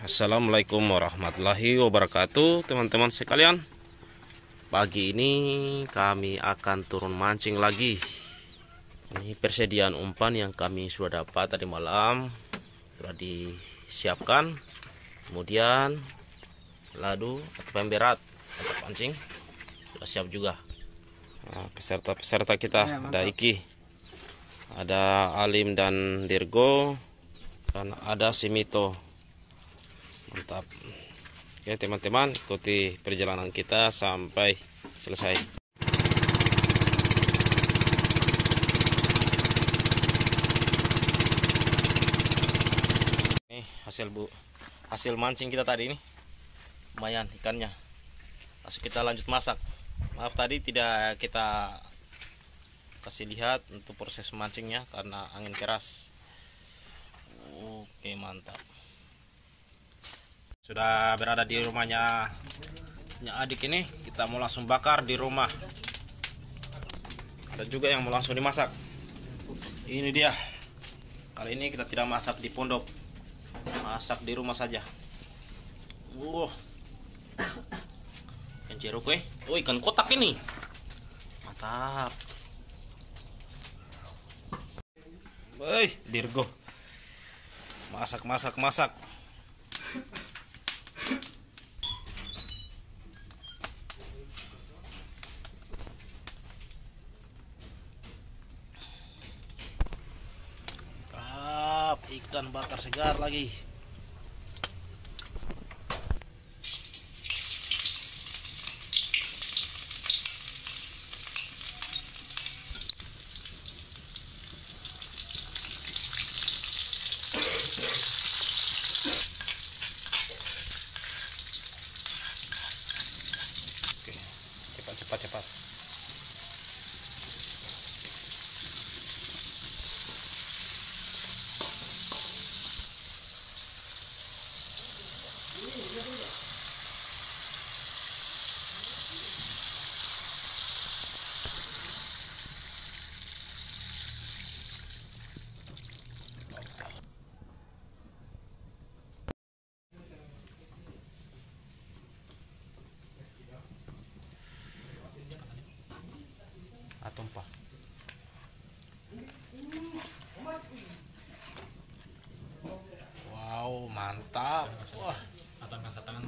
Assalamualaikum warahmatullahi wabarakatuh Teman-teman sekalian. Pagi ini kami akan turun mancing lagi. Ini persediaan umpan yang kami sudah dapat tadi malam Sudah disiapkan. Kemudian Ladu atau pemberat Atau pancing Sudah siap juga. Nah, Peserta-peserta kita ya, Ada Iki Ada Alim dan Dirgo Dan ada Simito mantap. Oke teman-teman ikuti perjalanan kita sampai selesai. Ini hasil bu. Hasil mancing kita tadi ini. Lumayan ikannya. Langsung kita lanjut masak. Maaf tadi tidak kita kasih lihat untuk proses mancingnya karena angin keras. Oke mantap sudah berada di rumahnya adik ini kita mau langsung bakar di rumah. Ada juga yang mau langsung dimasak. Ini dia. Kali ini kita tidak masak di pondok. Masak di rumah saja. Wow ikan jeruk eh? Oh ikan kotak ini. Mantap. Woi, dirgo. Masak, masak, masak. Ikan bakar segar lagi. Cepat cepat cepat tumpah wow mantap wah tangan tangan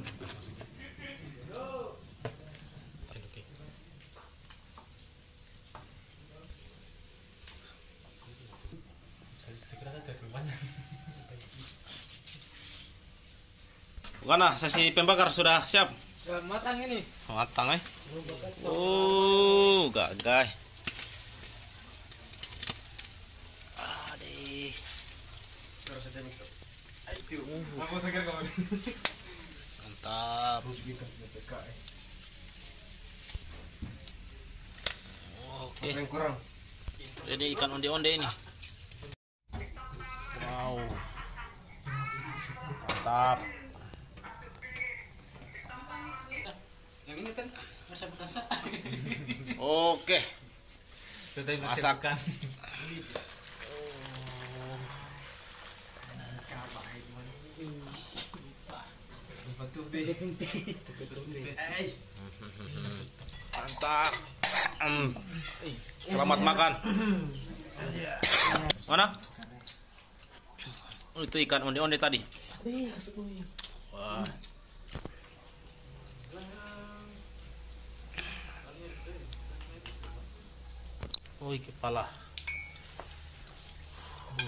Bagaimana sesi pembakar sudah siap? Sudah matang ini. Matang eh. Oh, gagai. Mantap. Oke. Jadi ikan onde-onde ini. Wow. Mantap. Yang ini kan Mantap. Selamat makan. Mana? Oh, itu ikan onde-onde tadi. Wah. Oh, kepala. Eh,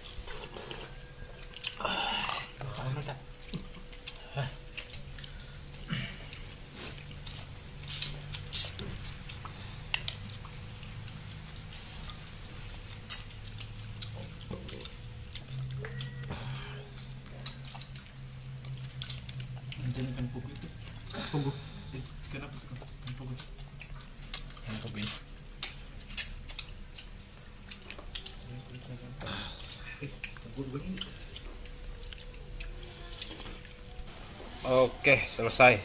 Pogo begini. Oke, selesai.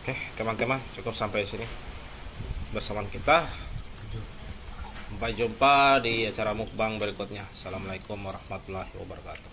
Oke, teman-teman, cukup sampai sini bersama kita. Sampai jumpa di acara mukbang berikutnya. Assalamualaikum warahmatullahi wabarakatuh.